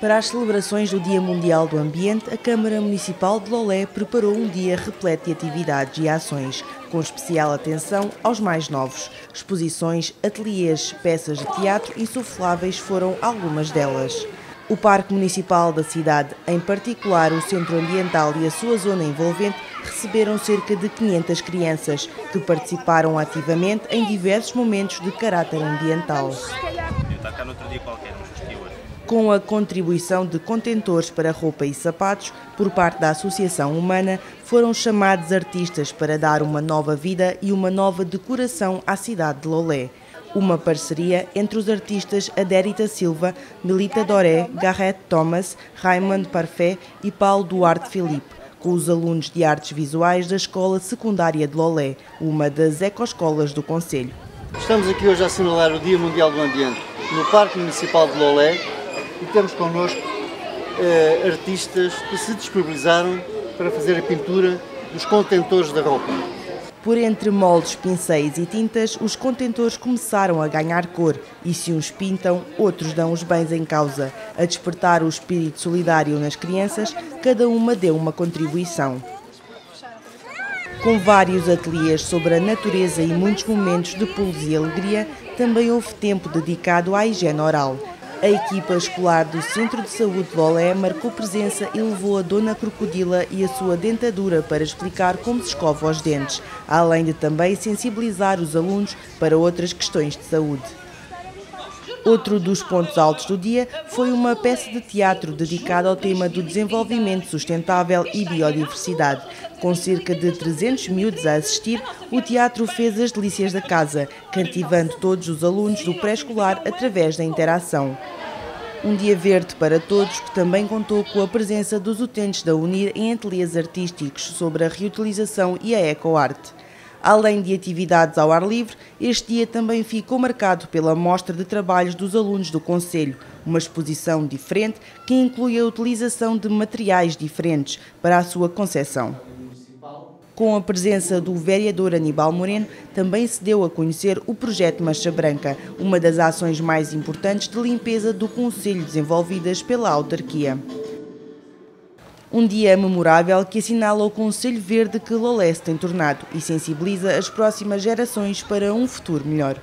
Para as celebrações do Dia Mundial do Ambiente, a Câmara Municipal de Lolé preparou um dia repleto de atividades e ações, com especial atenção aos mais novos. Exposições, ateliês, peças de teatro insufláveis foram algumas delas. O Parque Municipal da cidade, em particular o Centro Ambiental e a sua zona envolvente, receberam cerca de 500 crianças, que participaram ativamente em diversos momentos de caráter ambiental. Uns com a contribuição de contentores para roupa e sapatos por parte da Associação Humana, foram chamados artistas para dar uma nova vida e uma nova decoração à cidade de Lolé. Uma parceria entre os artistas Adérita Silva, Melita Doré, Garrett Thomas, Raymond Parfait e Paulo Duarte Filipe com os alunos de artes visuais da Escola Secundária de Lolé, uma das ecoescolas do Conselho. Estamos aqui hoje a assinalar o Dia Mundial do Ambiente no Parque Municipal de Lolé, e temos connosco eh, artistas que se disponibilizaram para fazer a pintura dos contentores da roupa. Por entre moldes, pincéis e tintas, os contentores começaram a ganhar cor e se uns pintam, outros dão os bens em causa. A despertar o espírito solidário nas crianças, cada uma deu uma contribuição. Com vários ateliês sobre a natureza e muitos momentos de pulos e alegria, também houve tempo dedicado à higiene oral. A equipa escolar do Centro de Saúde de marcou presença e levou a Dona Crocodila e a sua dentadura para explicar como se escova os dentes, além de também sensibilizar os alunos para outras questões de saúde. Outro dos pontos altos do dia foi uma peça de teatro dedicada ao tema do desenvolvimento sustentável e biodiversidade. Com cerca de 300 miúdos a assistir, o teatro fez as delícias da casa, cativando todos os alunos do pré-escolar através da interação. Um dia verde para todos que também contou com a presença dos utentes da UNIR em ateliês artísticos sobre a reutilização e a ecoarte. Além de atividades ao ar livre, este dia também ficou marcado pela mostra de trabalhos dos alunos do Conselho, uma exposição diferente que inclui a utilização de materiais diferentes para a sua concepção. Com a presença do vereador Aníbal Moreno, também se deu a conhecer o projeto Mancha Branca, uma das ações mais importantes de limpeza do Conselho desenvolvidas pela autarquia. Um dia memorável que assinala o Conselho Verde que Lolé tem tornado e sensibiliza as próximas gerações para um futuro melhor.